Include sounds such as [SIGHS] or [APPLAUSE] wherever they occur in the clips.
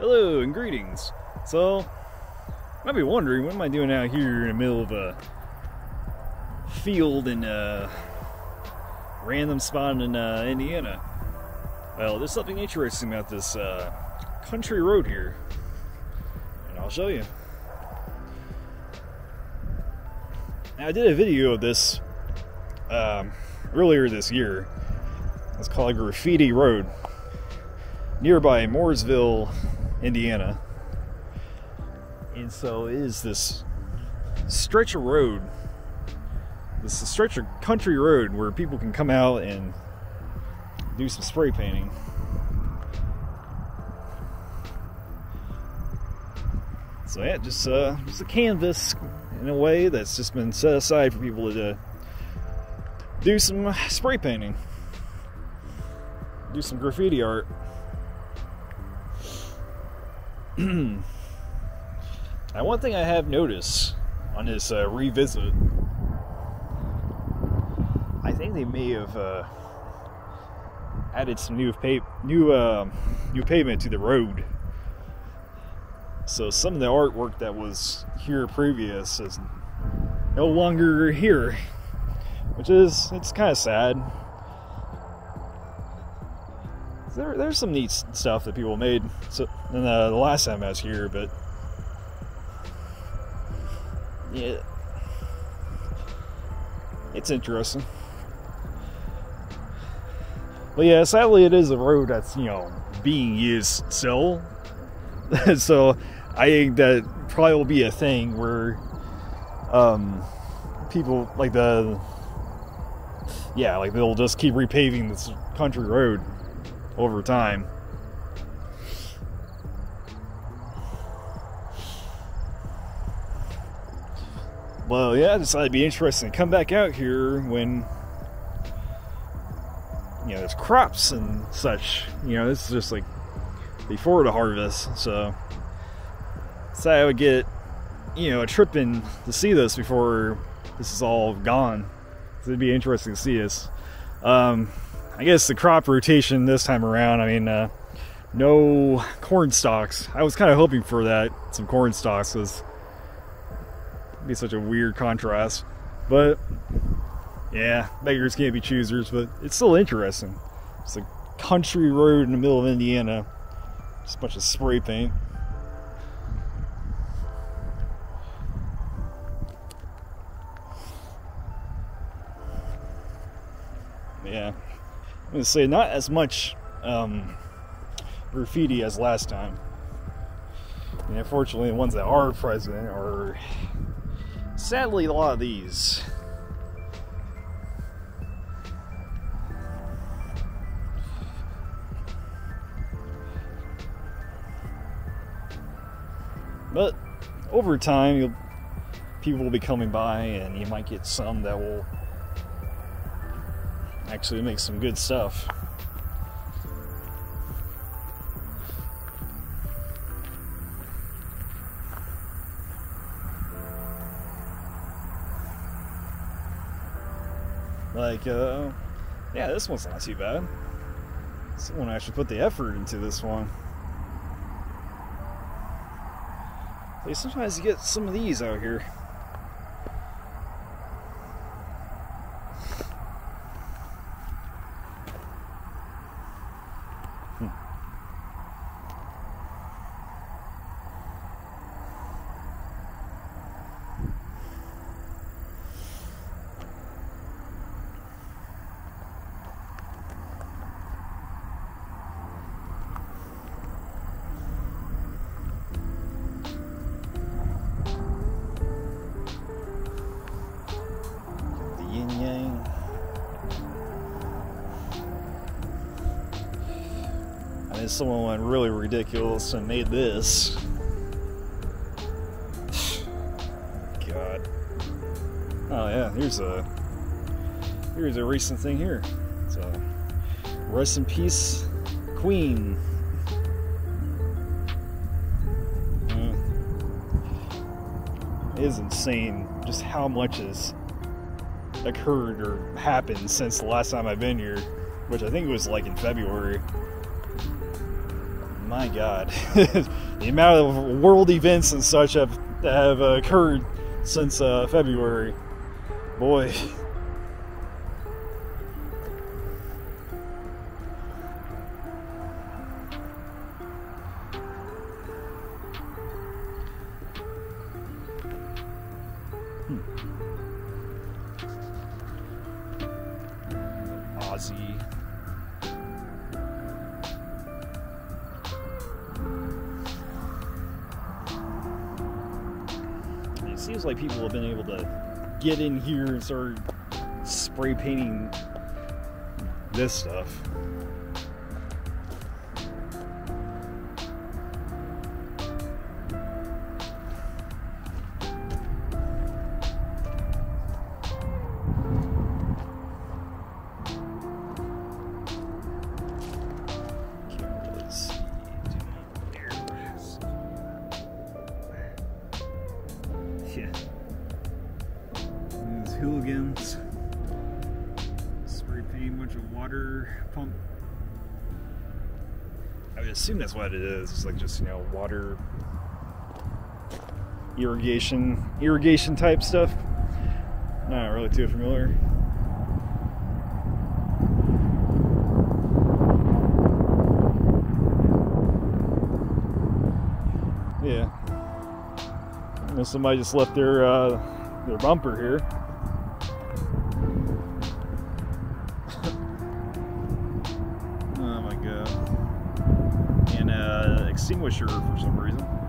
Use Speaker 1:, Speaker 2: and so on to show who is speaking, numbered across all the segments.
Speaker 1: Hello and greetings. So, you might be wondering, what am I doing out here in the middle of a field in a random spot in uh, Indiana? Well, there's something interesting about this uh, country road here, and I'll show you. Now, I did a video of this um, earlier this year. It's called Graffiti Road, nearby Mooresville, Indiana. And so it is this stretch of road, this stretch of country road where people can come out and do some spray painting. So yeah, just uh, just a canvas in a way that's just been set aside for people to uh, do some spray painting, do some graffiti art. [CLEARS THROAT] now, one thing I have noticed on this uh, revisit, I think they may have uh, added some new pa- new uh, new pavement to the road. So some of the artwork that was here previous is no longer here, which is it's kind of sad. There, there's some neat stuff that people made so, in the, the last time I was here, but yeah, it's interesting. But yeah, sadly, it is a road that's you know being used still. [LAUGHS] so I think that probably will be a thing where um, people like the yeah, like they'll just keep repaving this country road over time. Well, yeah, I decided it'd be interesting to come back out here when you know there's crops and such. You know, this is just like before the harvest, so so I would get you know a trip in to see this before this is all gone. So it'd be interesting to see this. Um, I guess the crop rotation this time around. I mean, uh, no corn stalks. I was kind of hoping for that. Some corn stalks was be such a weird contrast, but yeah, beggars can't be choosers. But it's still interesting. It's a country road in the middle of Indiana. Just a bunch of spray paint. Yeah, I'm gonna say not as much um, graffiti as last time. And unfortunately, the ones that are present are sadly a lot of these. But over time, you'll people will be coming by, and you might get some that will actually make some good stuff. Like, uh, yeah, this one's not too bad. Someone actually put the effort into this one. Like, sometimes you get some of these out here. Someone went really ridiculous and made this. [SIGHS] God. Oh yeah, here's a here's a recent thing here. So rest in peace, Queen. Mm. It is insane just how much has occurred or happened since the last time I've been here, which I think was like in February my God, [LAUGHS] the amount of world events and such have have occurred since uh, February. Boy. Aussie. Seems like people have been able to get in here and start spray painting this stuff. These. Spray paint bunch of water pump. I would assume that's what it is. It's like just, you know, water irrigation irrigation type stuff. Not really too familiar. Yeah. Unless somebody just left their uh, their bumper here. Extinguisher for some reason.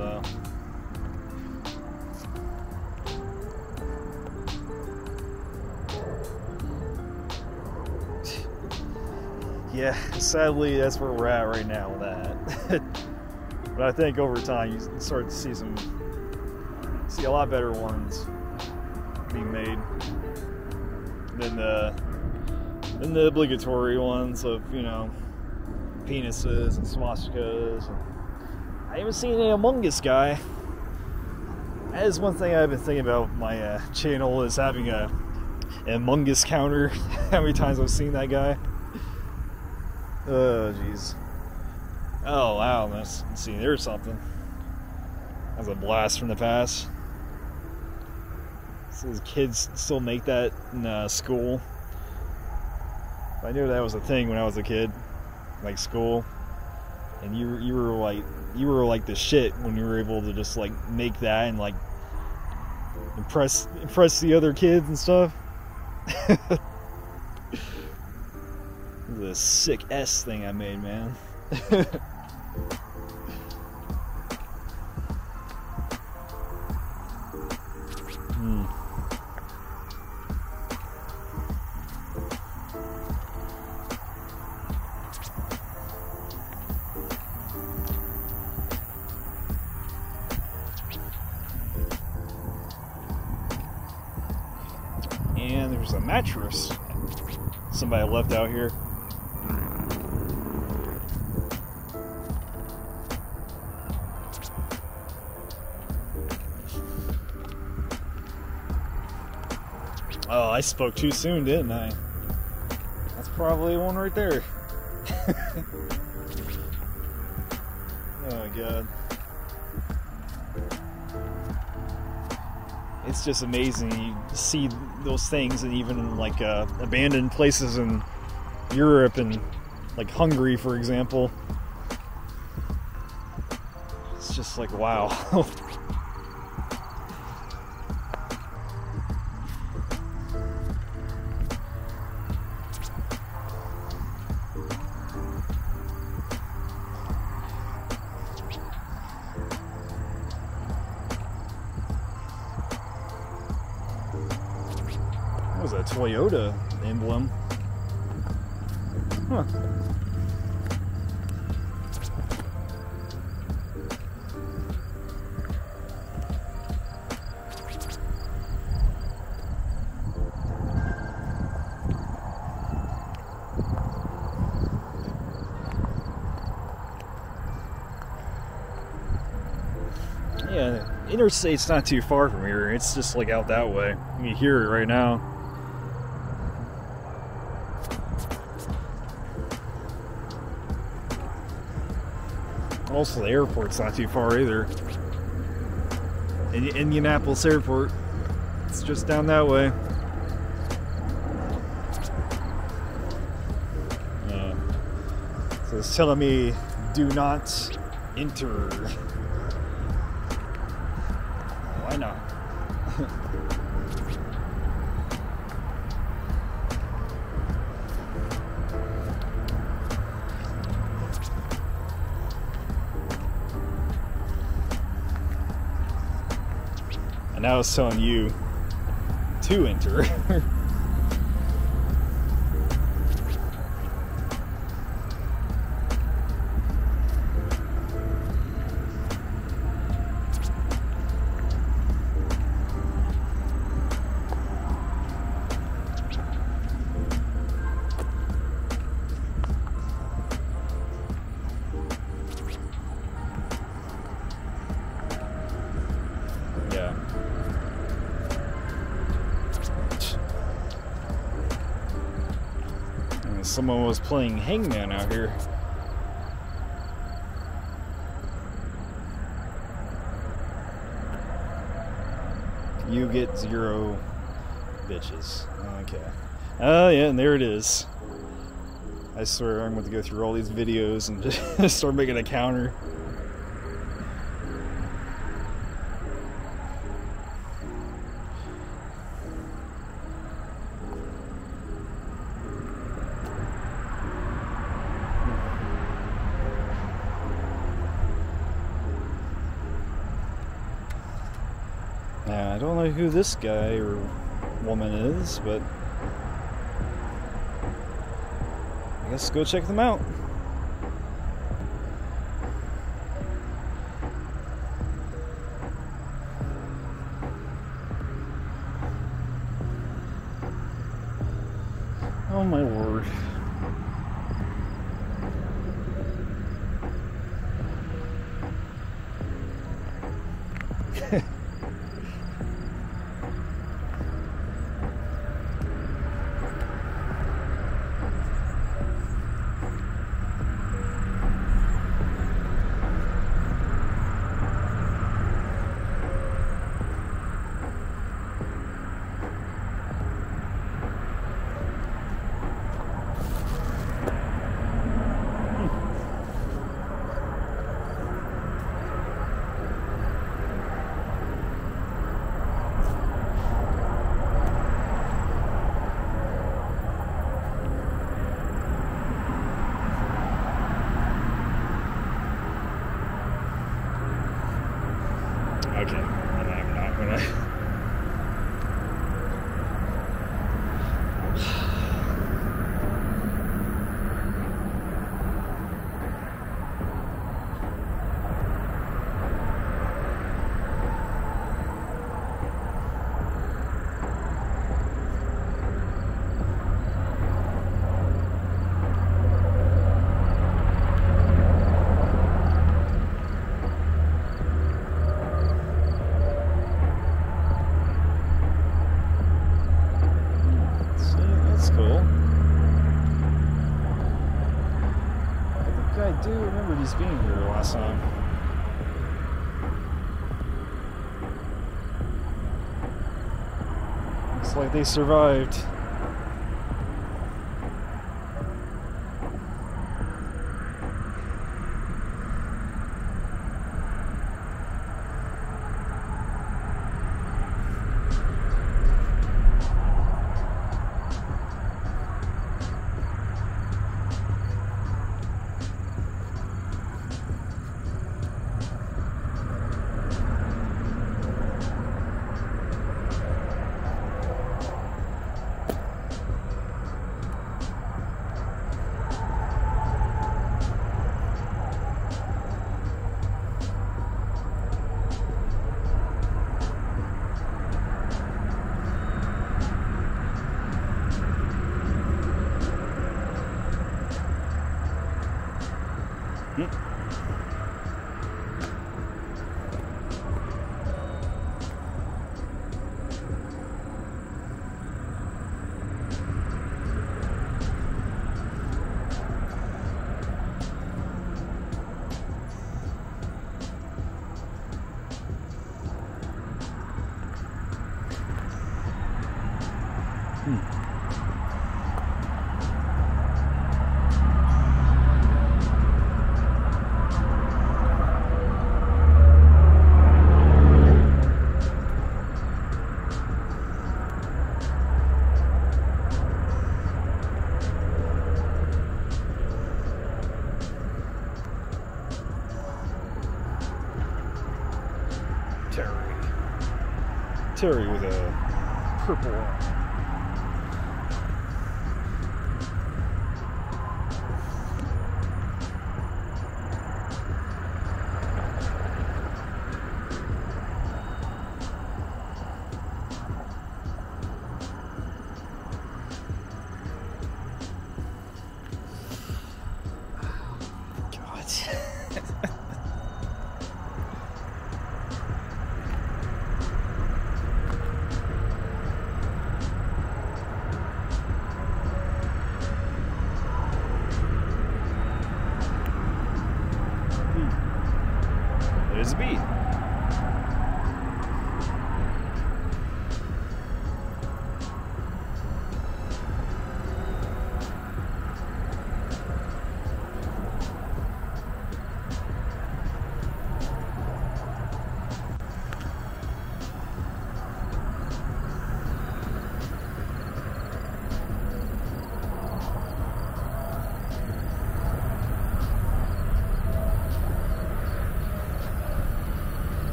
Speaker 1: So. Uh, [LAUGHS] yeah, sadly, that's where we're at right now with that. [LAUGHS] but I think over time you start to see some, see a lot better ones being made than the than the obligatory ones of you know penises and swastikas. And I haven't seen any Among Us guy. That is one thing I've been thinking about my uh, channel is having a an Among Us counter. [LAUGHS] How many times I've seen that guy? Oh, jeez. Oh, wow. Let's, see. There's something. That's a blast from the past. So kids still make that in uh, school. I knew that was a thing when I was a kid, like school. And you you were like you were like the shit when you were able to just like make that and like impress impress the other kids and stuff. [LAUGHS] the sick S thing I made, man. [LAUGHS] Hmm. Mattress somebody left out here. Oh, I spoke too soon, didn't I? That's probably one right there. [LAUGHS] oh god. It's just amazing. You see those things, and even in like uh, abandoned places in Europe and like Hungary, for example. It's just like wow. [LAUGHS] That was a Toyota emblem. Huh. Yeah, interstate's not too far from here. It's just like out that way. You hear it right now. Also, the airport's not too far either. In Indianapolis Airport. It's just down that way. Uh, so it's telling me do not enter. Now it's telling you to enter. [LAUGHS] someone was playing Hangman out here. You get zero bitches. Okay. Oh, yeah, and there it is. I swear I'm going to go through all these videos and [LAUGHS] just start making a counter. This guy or woman is, but I guess go check them out. Like they survived.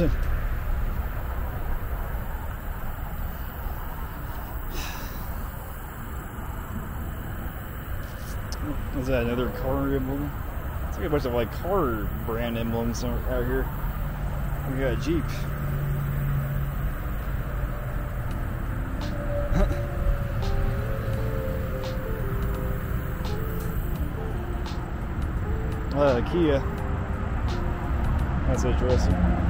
Speaker 1: Tim. Is that another car emblem? It's like a bunch of like car brand emblems out out here. We got a Jeep. [LAUGHS] uh, Kia. That's interesting.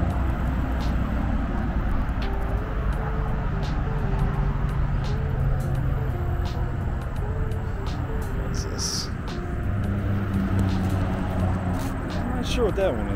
Speaker 1: I'm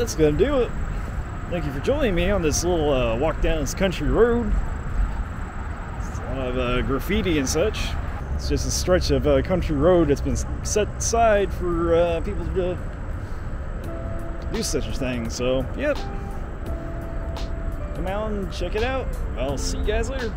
Speaker 1: That's gonna do it. Thank you for joining me on this little uh, walk down this country road. It's a lot of uh, graffiti and such. It's just a stretch of uh, country road that's been set aside for uh, people to do such a thing. So, yep. Come out and check it out. I'll see you guys later.